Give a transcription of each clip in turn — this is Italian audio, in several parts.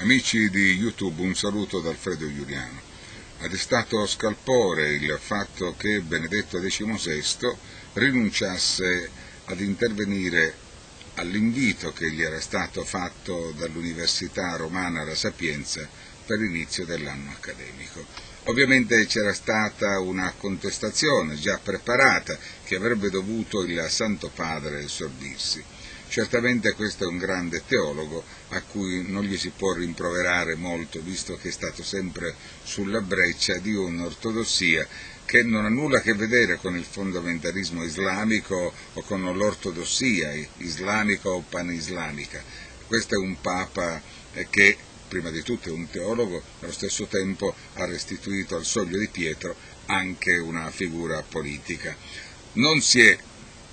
Amici di YouTube, un saluto da Alfredo Giuliano. È stato scalpore il fatto che Benedetto XVI rinunciasse ad intervenire all'invito che gli era stato fatto dall'Università Romana La Sapienza per l'inizio dell'anno accademico. Ovviamente c'era stata una contestazione già preparata che avrebbe dovuto il Santo Padre sorbirsi. Certamente questo è un grande teologo a cui non gli si può rimproverare molto, visto che è stato sempre sulla breccia di un'ortodossia che non ha nulla a che vedere con il fondamentalismo islamico o con l'ortodossia islamica o panislamica. Questo è un Papa eh, che prima di tutto è un teologo, allo stesso tempo ha restituito al soglio di Pietro anche una figura politica. Non si è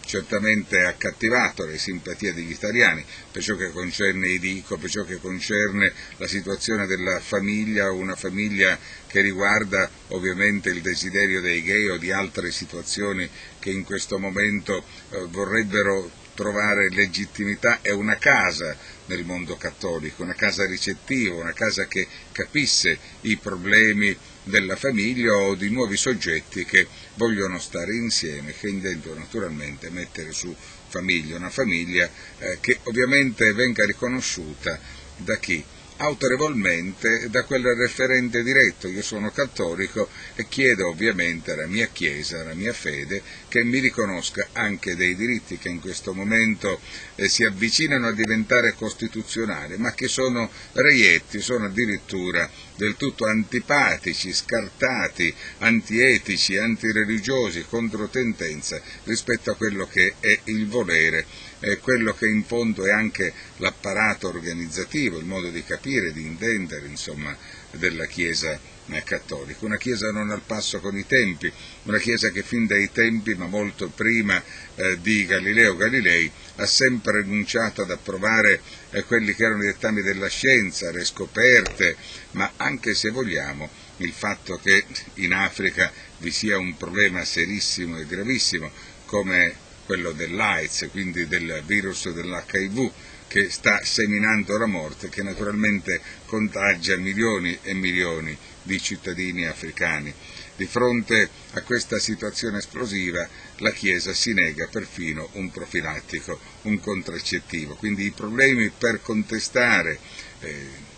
certamente accattivato le simpatie degli italiani per ciò che concerne i dico, per ciò che concerne la situazione della famiglia, una famiglia che riguarda ovviamente il desiderio dei gay o di altre situazioni che in questo momento eh, vorrebbero trovare legittimità è una casa nel mondo cattolico, una casa ricettiva, una casa che capisse i problemi della famiglia o di nuovi soggetti che vogliono stare insieme, che intendono naturalmente mettere su famiglia, una famiglia eh, che ovviamente venga riconosciuta da chi? Autorevolmente da quel referente diretto. Io sono cattolico e chiedo ovviamente alla mia Chiesa, alla mia fede, che mi riconosca anche dei diritti che in questo momento eh, si avvicinano a diventare costituzionali, ma che sono reietti, sono addirittura del tutto antipatici, scartati, antietici, antireligiosi, contro tendenza rispetto a quello che è il volere è quello che in fondo è anche l'apparato organizzativo, il modo di capire, di intendere insomma, della Chiesa cattolica, una Chiesa non al passo con i tempi, una Chiesa che fin dai tempi, ma molto prima eh, di Galileo Galilei, ha sempre rinunciato ad approvare eh, quelli che erano i dettami della scienza, le scoperte, ma anche se vogliamo il fatto che in Africa vi sia un problema serissimo e gravissimo come quello dell'AIDS, quindi del virus dell'HIV, che sta seminando la morte, che naturalmente contagia milioni e milioni di cittadini africani. Di fronte a questa situazione esplosiva la Chiesa si nega perfino un profilattico, un contraccettivo, quindi i problemi per contestare eh,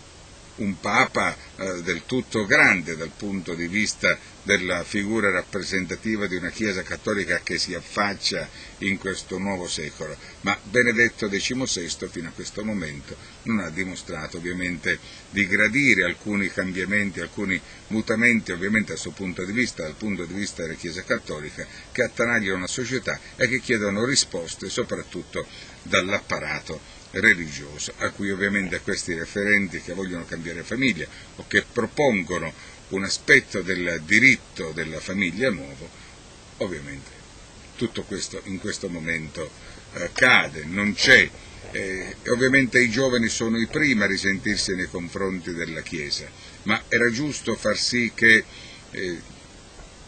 un Papa eh, del tutto grande dal punto di vista della figura rappresentativa di una Chiesa cattolica che si affaccia in questo nuovo secolo, ma Benedetto XVI fino a questo momento non ha dimostrato ovviamente di gradire alcuni cambiamenti, alcuni mutamenti ovviamente dal suo punto di vista, dal punto di vista della Chiesa cattolica, che attanagliano la società e che chiedono risposte soprattutto dall'apparato religioso, a cui ovviamente questi referenti che vogliono cambiare famiglia o che propongono un aspetto del diritto della famiglia nuovo, ovviamente tutto questo in questo momento eh, cade, non c'è. Eh, ovviamente i giovani sono i primi a risentirsi nei confronti della Chiesa, ma era giusto far sì che eh,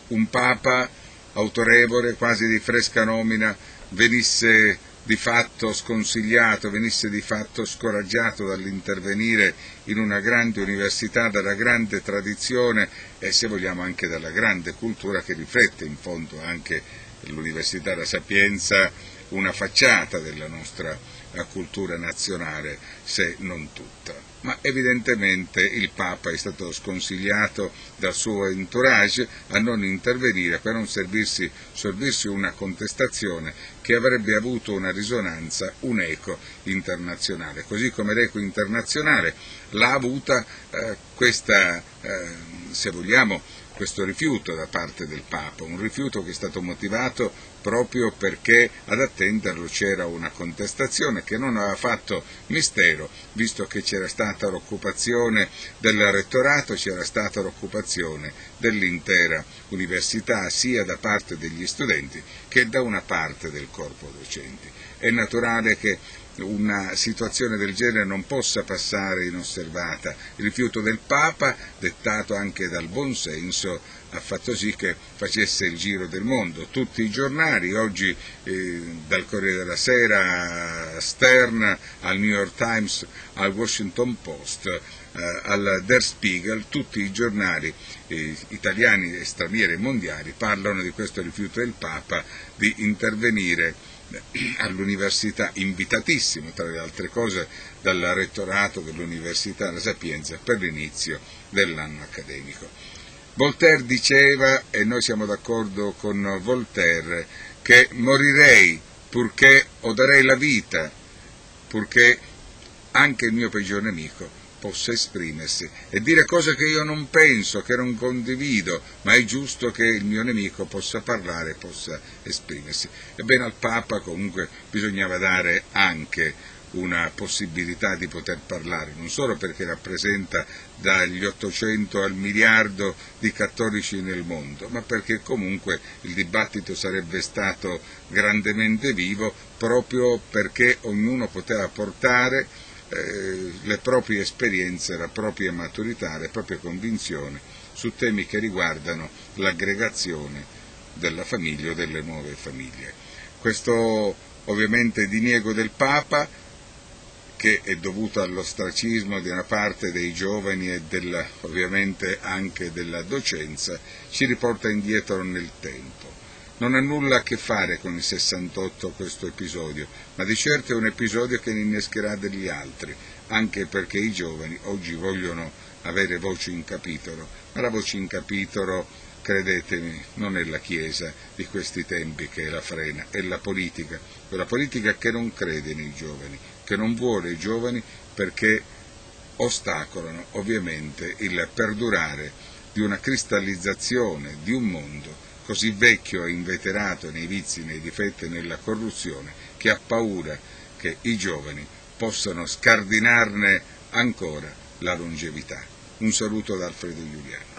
un Papa autorevole, quasi di fresca nomina, venisse di fatto sconsigliato, venisse di fatto scoraggiato dall'intervenire in una grande università, dalla grande tradizione e se vogliamo anche dalla grande cultura che riflette in fondo anche l'Università La Sapienza una facciata della nostra cultura nazionale, se non tutta. Ma evidentemente il Papa è stato sconsigliato dal suo entourage a non intervenire per non servirsi, servirsi una contestazione che avrebbe avuto una risonanza, un eco internazionale, così come l'eco internazionale l'ha avuta eh, questa, eh, se vogliamo, questo rifiuto da parte del Papa, un rifiuto che è stato motivato proprio perché ad attenderlo c'era una contestazione che non aveva fatto mistero, visto che c'era stata l'occupazione del rettorato, c'era stata l'occupazione dell'intera università, sia da parte degli studenti che da una parte del corpo docenti. È naturale che una situazione del genere non possa passare inosservata. Il rifiuto del Papa, dettato anche dal buonsenso, ha fatto sì che facesse il giro del mondo. Tutti i giornali, oggi eh, dal Corriere della Sera a Stern, al New York Times, al Washington Post, eh, al Der Spiegel, tutti i giornali eh, italiani, stranieri e mondiali parlano di questo rifiuto del Papa di intervenire all'università, invitatissimo tra le altre cose dal rettorato dell'Università La Sapienza per l'inizio dell'anno accademico. Voltaire diceva, e noi siamo d'accordo con Voltaire, che morirei purché o darei la vita, purché anche il mio peggior nemico possa esprimersi e dire cose che io non penso, che non condivido, ma è giusto che il mio nemico possa parlare, possa esprimersi. Ebbene al Papa comunque bisognava dare anche una possibilità di poter parlare, non solo perché rappresenta dagli 800 al miliardo di cattolici nel mondo, ma perché comunque il dibattito sarebbe stato grandemente vivo proprio perché ognuno poteva portare eh, le proprie esperienze, la propria maturità, le proprie convinzioni su temi che riguardano l'aggregazione della famiglia o delle nuove famiglie. Questo ovviamente diniego del Papa, che è dovuto all'ostracismo di una parte dei giovani e della, ovviamente anche della docenza, ci riporta indietro nel tempo. Non ha nulla a che fare con il 68 questo episodio, ma di certo è un episodio che ne innescherà degli altri, anche perché i giovani oggi vogliono avere voce in capitolo, ma la voce in capitolo, credetemi, non è la Chiesa di questi tempi che la frena, è la politica, quella politica che non crede nei giovani, che non vuole i giovani perché ostacolano ovviamente il perdurare di una cristallizzazione di un mondo così vecchio e inveterato nei vizi, nei difetti e nella corruzione, che ha paura che i giovani possano scardinarne ancora la longevità. Un saluto da Alfredo Giuliano.